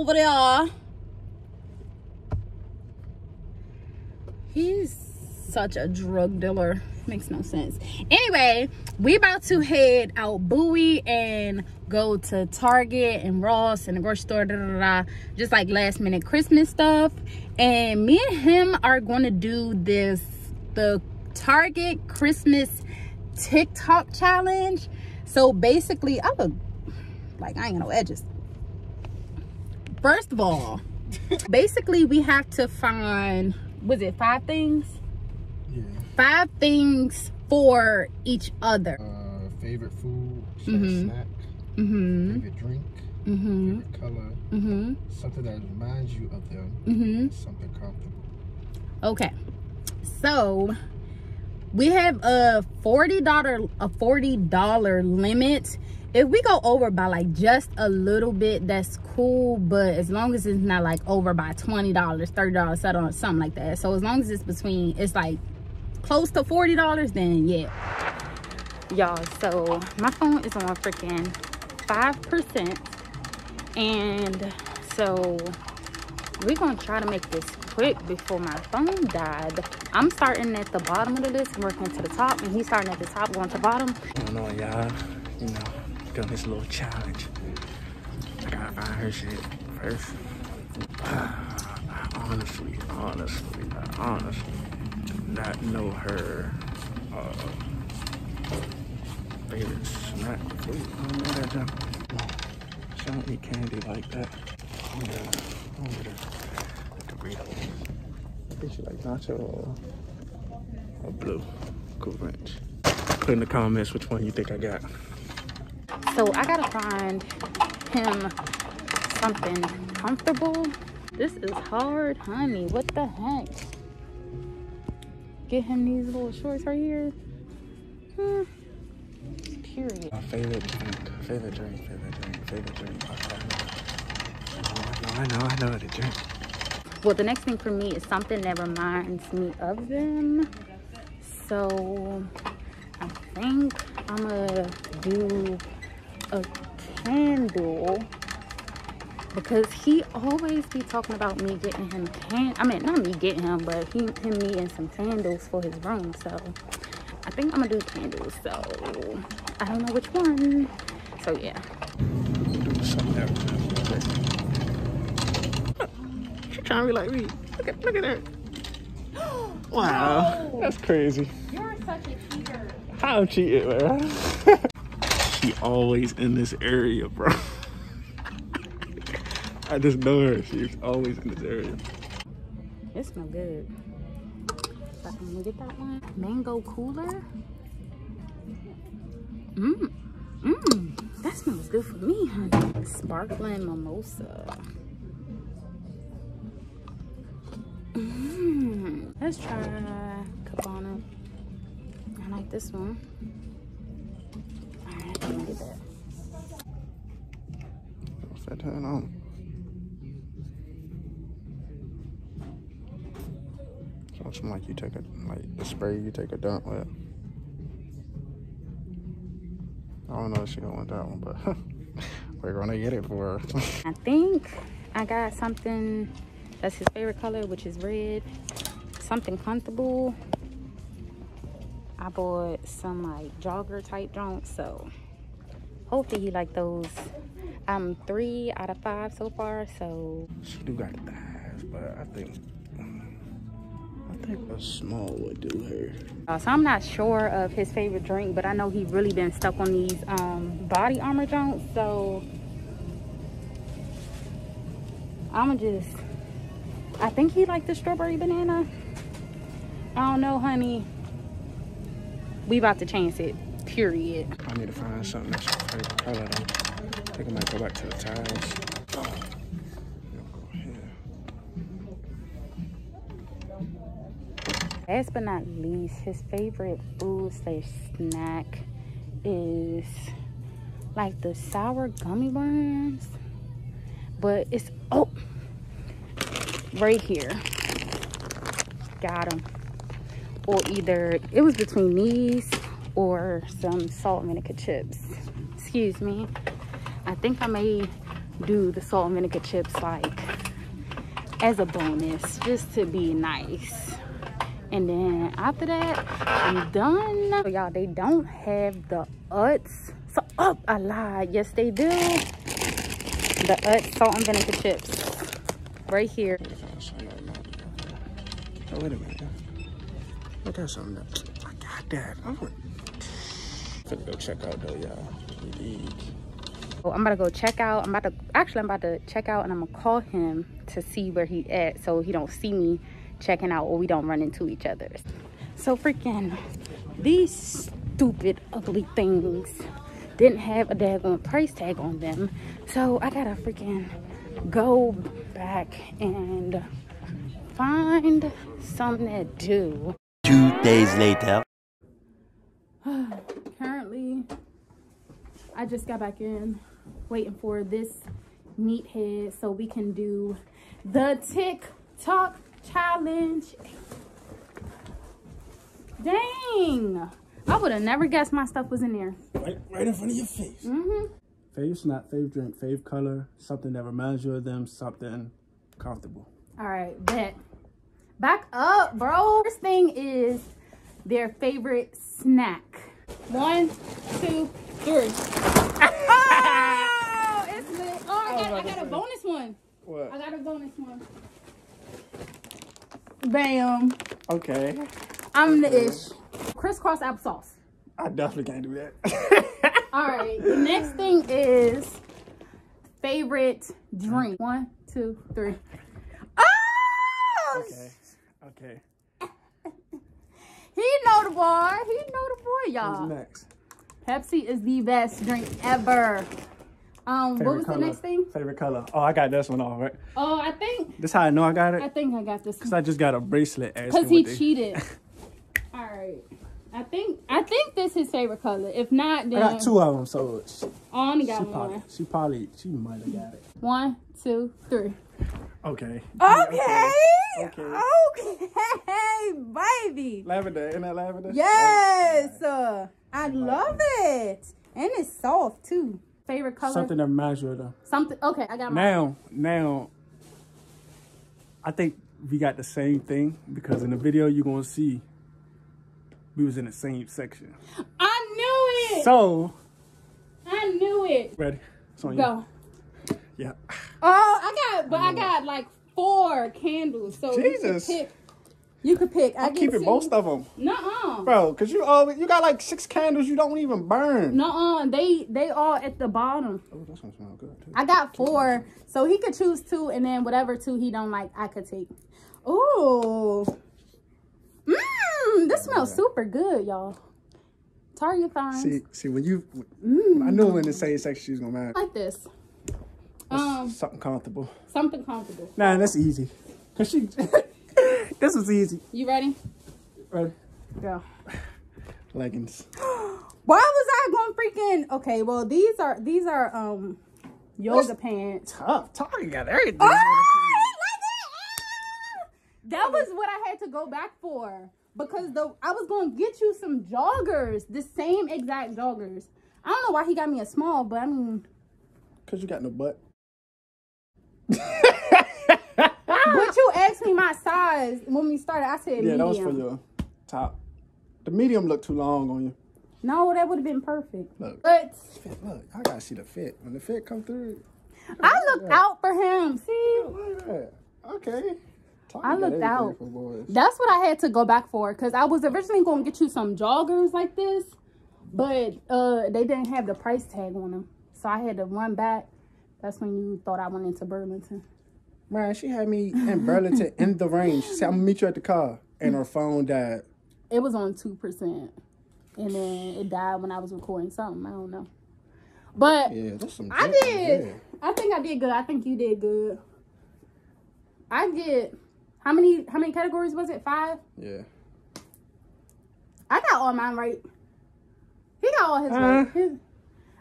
over there. He's such a drug dealer. Makes no sense. Anyway, we about to head out Bowie and go to Target and Ross and the grocery store, da, da, da, just like last minute Christmas stuff. And me and him are going to do this, the Target Christmas TikTok challenge. So basically, I look like I ain't got no edges. First of all, basically we have to find, was it five things? Yeah. Five things for each other. Uh, favorite food, slash Mhm. snack, Mm-hmm. favorite drink, Mm-hmm. favorite color, Mm-hmm. something that reminds you of them, Mm-hmm. something comfortable. Okay. So we have a $40 a $40 limit. If we go over by like just a little bit, that's cool. But as long as it's not like over by $20, $30, settle something like that. So as long as it's between, it's like close to $40, then yeah. Y'all, so my phone is on freaking 5%. And so we're gonna try to make this quick before my phone died. I'm starting at the bottom of the list, and working to the top, and he's starting at the top, going to the bottom. I don't know, y'all. You know, doing this little challenge. I gotta find her shit first. Honestly, honestly, honestly not know her uh, favorite snack food. I don't know that junk. No, she don't eat candy like that. I don't get her. I don't get her the Doritos. I think she like nacho or, or blue. Cool ranch. Put in the comments which one you think I got. So I gotta find him something comfortable. This is hard, honey. What the heck? Get him these little shorts right here. Hmm. Period. My favorite drink, favorite drink, favorite drink, favorite drink. I know, I know, I know the drink. Well, the next thing for me is something that reminds me of them. So I think I'm gonna do a candle because he always be talking about me getting him can I mean not me getting him but he him needing some candles for his room so I think I'm gonna do candles so I don't know which one so yeah Do something else. She trying to be like me. Look at, look at her. Wow, that's crazy. you're such a cheater How cheated, man. she always in this area, bro. I just know her. She's always in this area. It smells good. I'm gonna get that one. Mango cooler. Mmm. Mmm. That smells good for me, honey. Sparkling mimosa. Mmm. Let's try Cabana. I like this one. That. Set that on. So something like you take a like the spray you take a dump with. I don't know if she gonna want that one, but we're gonna get it for her. I think I got something that's his favorite color, which is red. Something comfortable. I bought some like jogger type joints, so hopefully he like those. I'm three out of five so far, so she do got the thighs, but I think I think a small would do her. uh, so I'm not sure of his favorite drink, but I know he really been stuck on these um, body armor joints, so I'ma just. I think he liked the strawberry banana. I don't know, honey. We about to chance it. Period. I need to find something that's your favorite color though. I think I might go back to the tiles. Oh. Last but not least, his favorite food slash snack is like the sour gummy worms. But it's oh right here. Got them. Or either it was between these or some salt and vinegar chips. Excuse me. I think I may do the salt and vinegar chips like as a bonus just to be nice and then after that i'm done so y'all they don't have the Utz so up oh, i lied yes they do the Utz salt and vinegar chips right here Oh, wait a minute. I got something that I got that. I'm gonna go check out though, y'all. Oh, I'm about to go check out. I'm about to actually I'm about to check out and I'm gonna call him to see where he at so he don't see me checking out or we don't run into each other. So freaking these stupid ugly things didn't have a daggone price tag on them. So I gotta freaking go back and find something to do. Two days later. Currently, I just got back in waiting for this meathead so we can do the TikTok challenge. Dang! I would have never guessed my stuff was in there. Right, right in front of your face. Mm-hmm. Fave snack, fave drink, fave color, something that reminds you of them, something comfortable. All right, bet. Back up, bro. First thing is their favorite snack. One, two, three. oh, it's lit. Oh, I oh got, I got a bonus one. What? I got a bonus one. Bam. Okay. I'm the ish. Crisscross applesauce. I definitely can't do that. All right. The next thing is favorite drink. One, two, three. Oh! okay. Okay. He know the boy. He know the boy, y'all. Who's next? Pepsi is the best drink ever. Um, Favorite what was color. the next thing? Favorite color. Oh, I got this one all right. Oh, I think This how I know I got it. I think I got this Cause I just got a bracelet. because he cheated. All right. I think I think this is his favorite color. If not, then I got two of them, so she, I only she got probably, one. she probably, she might have got it. One, two, three. Okay. Okay. Okay. Okay, baby. Lavender, isn't that lavender? Yes. Uh, I love it. And it's soft too. Favorite color? Something that reminds you of them. Something. Okay, I got my. Now, now, I think we got the same thing because in the video you're gonna see we was in the same section. I knew it. So, I knew it. ready? It's on Go. you. Yeah. Oh, I got, but I got like four candles. So Jesus. You could pick. You could pick. I I'm keeping most of them, Nuh-uh. bro. Cause you always you got like six candles you don't even burn. Nuh-uh. They they all at the bottom. Oh, that's gonna smell good too. I got four, so he could choose two, and then whatever two he don't like, I could take. Ooh. Mmm. This smells super good, y'all. Target finds. See, see when you, Mmm. I knew when the same sex she was gonna marry. like this. Um, Something comfortable. something comfortable. Nah, that's easy. Cause she, this was easy. You ready? Ready? Go. Leggings. Why was I going freaking? Okay, well these are these are um yoga pants. Tough. talking got everything. Oh, I like it. Ah! That was what I had to go back for because the I was gonna get you some joggers, the same exact joggers. I don't know why he got me a small, but I mean, Cause you got no butt. asked me my size when we started. I said Yeah, medium. that was for your top. The medium looked too long on you. No, that would have been perfect. Look. But look, I gotta see the fit. When the fit come through, I looked out for him. See, look. Okay. I looked out. That's what I had to go back for because I was originally going to get you some joggers like this, but uh, they didn't have the price tag on them, so I had to run back. That's when you thought I went into Burlington. Man, she had me in Burlington in the rain. She said, I'm gonna meet you at the car. And her phone died. It was on two percent, and then it died when I was recording something. I don't know, but Yeah, that's some I did. there. I think I did good. I think you did good. I get how many? How many categories was it? Five. Yeah. I got all mine right. He got all his Uh. right. His,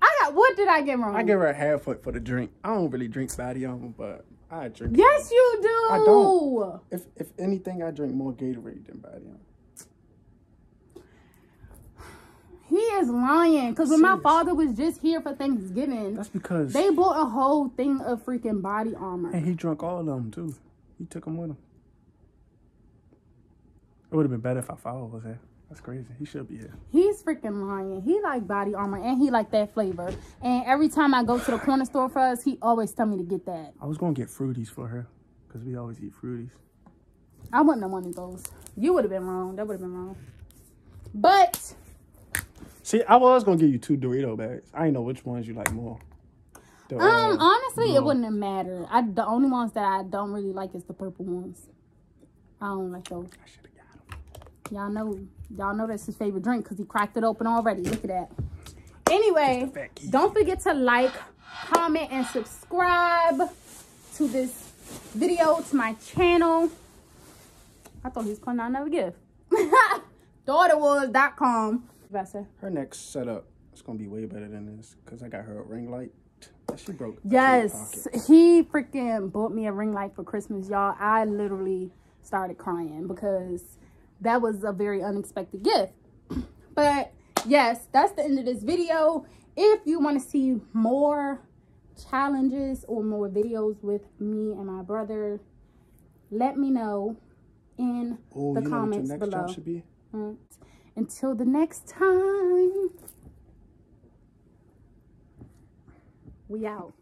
I got. What did I get wrong? I give her a half foot for the drink. I don't really drink body on them, but I drink. Yes, you do. I don't. If if anything, I drink more Gatorade than body on. He is lying. Because when my father was just here for Thanksgiving, That's because they bought a whole thing of freaking body armor. and he drunk all of them too. He took them with him. It would have been better if I followed was here. That's crazy. He should be here. He's freaking lying. He like body armor and he like that flavor. And every time I go to the corner store for us, he always tell me to get that. I was gonna get fruities for her because we always eat fruities. I wouldn't have wanted those. You would have been wrong. That would have been wrong. But See, I was gonna give you two Dorito bags. I didn't know which ones you like more. The, um, uh, honestly, it wouldn't have mattered. I the only ones that I don't really like is the purple ones. I don't like those. I should have got them. Y'all know, y'all know that's his favorite drink because he cracked it open already. Look at that. Anyway, don't forget to like, comment, and subscribe to this video to my channel. I thought he was putting out another gift. Daughterwoods.com. Her next setup is gonna be way better than this because I got her a ring light. She broke. Yes, he freaking bought me a ring light for Christmas, y'all. I literally started crying because that was a very unexpected gift. But yes, that's the end of this video. If you want to see more challenges or more videos with me and my brother, let me know in Oh, the you know what your comments below. should be? Mm. Until the next time, we out.